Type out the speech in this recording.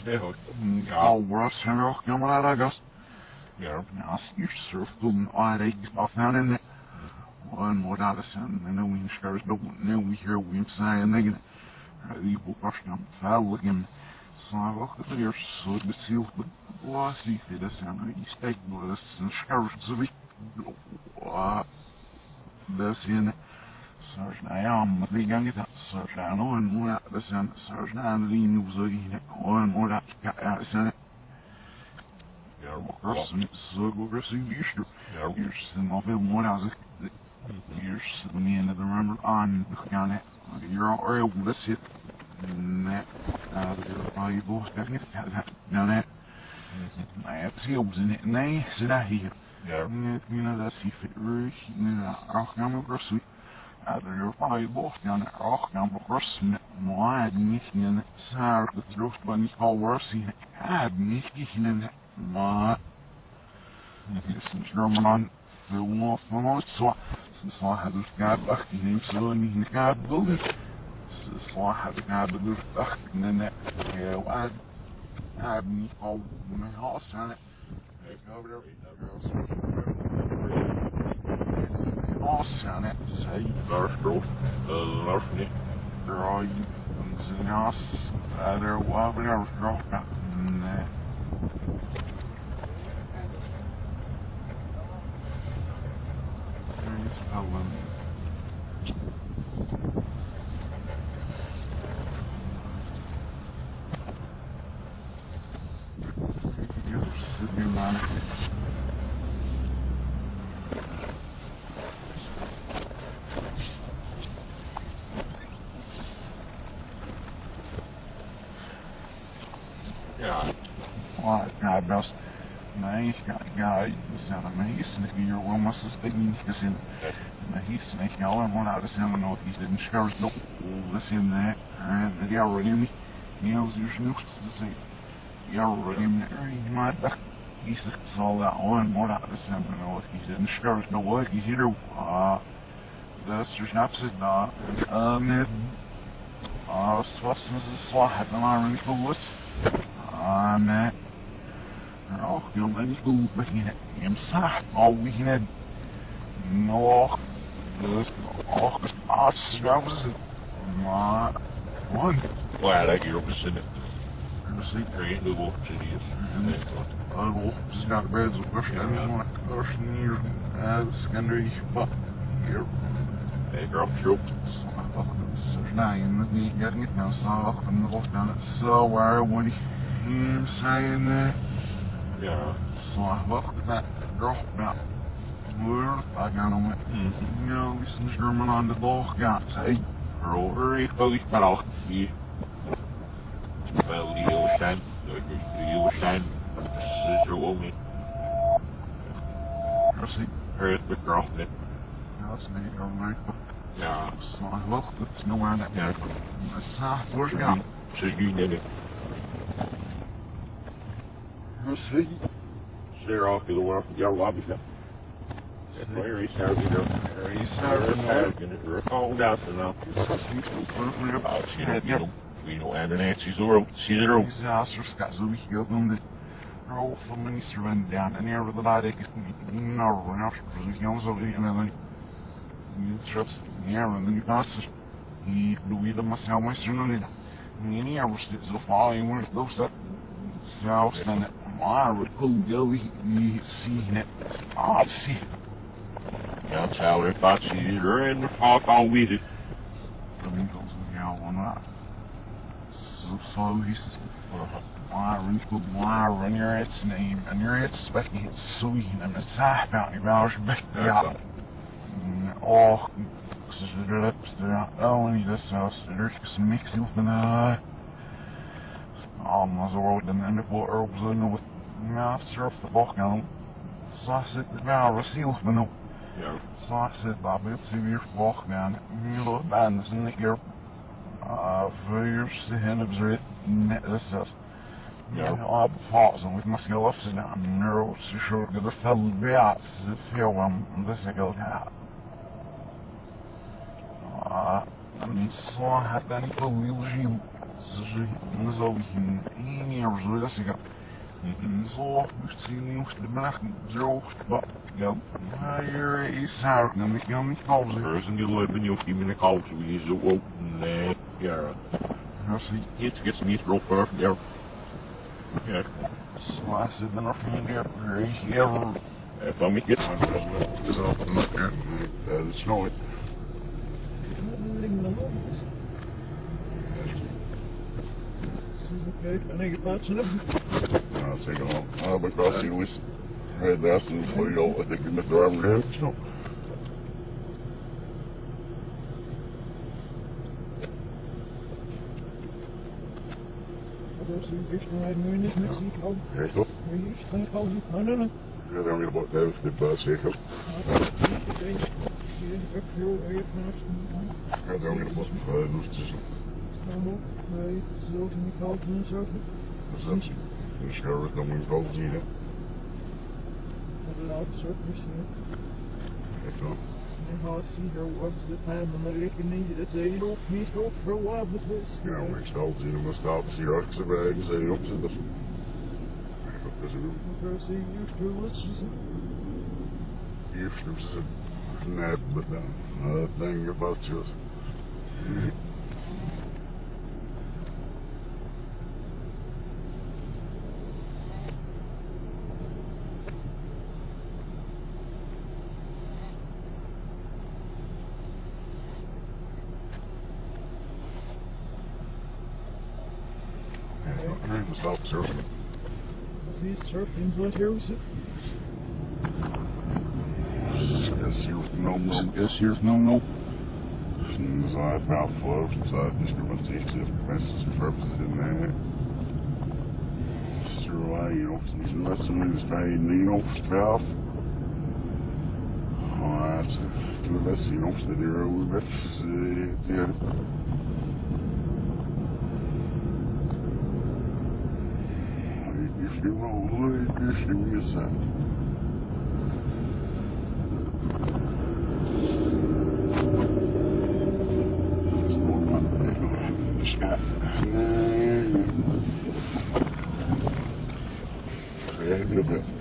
speelt. Ja. Mm, Alvras har jag gamla dagas. Ja. Ja, styrsurf dum aardig afgaan en och en mod alla sen en nu in skars då nu vi hear we say en igen. Die boekast dan vuilig så jag wacht det är så på wasi för det sen i steg då det sen skars så vi det sen Sarjna ja, men vi gånger det sarjna och en mod det sen sarjna en lin så i och en mod att sen Ja. Russen så går det så just Ja. Here's the mobile one as here's the man of the rumble on on it. You're all right, let's hit that uh the valuable stuff now that I have skills in it and they said I hear Ja. you know that's if it really you know auch gamma grossly Either your valuable down there auch gamma gross moad nicht in sar the throat bunny call worse had nicht in ma German filmen van ons zo. Ze slagen dus gaat acht in hem zo niet in gaat in de heel uit. Heb niet al mijn hals aan het. Ik over de hals aan het. Zij Lars Groot. Uh, Lars niet. draai zijn jas. Er was weer gesproken. Nee. Er is wel een You're sitting on it. Ja. Wat, ja, best. Nee, ik ga, ja, zijn er meest, en hier wel maar eens bij niet gezien. Maar hier is niet al, en wat is helemaal nooit iets in schouwers nog, dat is in in me, je genoeg te zeggen. Jou in me, zegt zal dat, oh, en wat is helemaal nooit iets in schouwers nog, wat is hier, ah, dat is er snaps het na, um, ah, wat is het slag, dan maar niet goed. Man. Och, jag men inte god henne. Jag sagt. Nå, det är och att svärmas. Ma, one. Ja, dat hier op de zin. Jag ser Er is de wolf serieus. Nee, wat. Algo, snack beds och först en gång först ner äh secondary but here. Nee, grap schroep. Nej, men vi gör inget nu så att de går down so where when him saying that Ja. Så jag wacht that droppet. Moeder, ik ga nog met. Ja, wie is een German aan de dag? Ja, zei. Rover, ik wil iets maar achter vier. Wel, die heel zijn. Die heel zijn. Ze is er ook niet. Ja, zie. Er is bekracht net. Ja, dat is niet zo leuk. Ja. Zo, ik wacht het nog aan dat. Ja. Sa, voor ja. Ze zien het. Ja, zie. Zeer af in de war van jouw lobby. Waar is haar weer? Er is Haar daar is haar een in het rug. Oh, dat is nou. Nou, zie je Ja, ook. Wie nou aan de naties door. Je er ook. disasters got so weak up on the roll from the minister went down and never the light is no we're not for the young so and then you trust near and then you pass he Louis the must how much no need any hours it's the following one of those that so stand it I would pull go he see it ah see Ja, het zou er pas hier en de vaart al weer. the winkles yeah one that so so he's Myron goed Myron your its name and your its specking it's sweet and it's half out your mouth back ja oh ze de lips er oh en dat zelfs er is een mix van eh allemaal zo dan en de voor op zo nog of the gaan zo zit het wel resiel van op Ja. zo zit dat met ze weer bocht gaan heel band is een keer uh voor ze hen op zit net dat zelfs Ja. Ja, fasen with muscle ups and down neuro sure that the fell beat feel um this I go ja. Ah, men så hade han på Lilji ze zo in jaar zo dat ik zo moest zien moest de nacht zo wat ja maar is haar dan ik kan niet komen Er is een heel leven niet of die met een koud wie is zo op. Nee, ja. als ik Iets gets niet rough for there. Ja, slice it dan of niet meer is ever eh, van mij iets. zo dat is nooit En ik plaats hem. Nou, zeker wel. Nou, maar als je was het laatste voor jou, ik denk met de arm heeft, zo. Dat is een beetje naar nu niet met ziek al. Echt toch? Maar hier sta ik al niet. Nee, nee, nee. Ja, dan weer wat heeft de baas zeker. Hier heb je heel erg naast me. Ja, dan weer wat dus tussen. Staan op. Nee, zo te niet koud en zo. Dus dat is een scherp, dan moet je wel zien, hè. Maar de laatste soort misschien. Echt wel. En als je zo op zit en dan lekker niet dat ze hier op niet op voor wat beslist. Ja, maar ik sta op zien, maar staat op hier achter bij eigen zee op zitten. Dat is een Maar zo zie je veel wat ze zijn. eerste is een net bedaan. Dat denk ik wat je was. Ja, ik sta op surfen. Zie je surfen zoals hier zit. Yes, hier no no. Yes, hier no no. Inside mouth flows, inside instruments, exit, messages, purposes in there. Survey, you know, these investments, pay, you know, stuff. Alright, to invest, you know, the old invest, uh, yeah. You roll, if you miss that. Maybe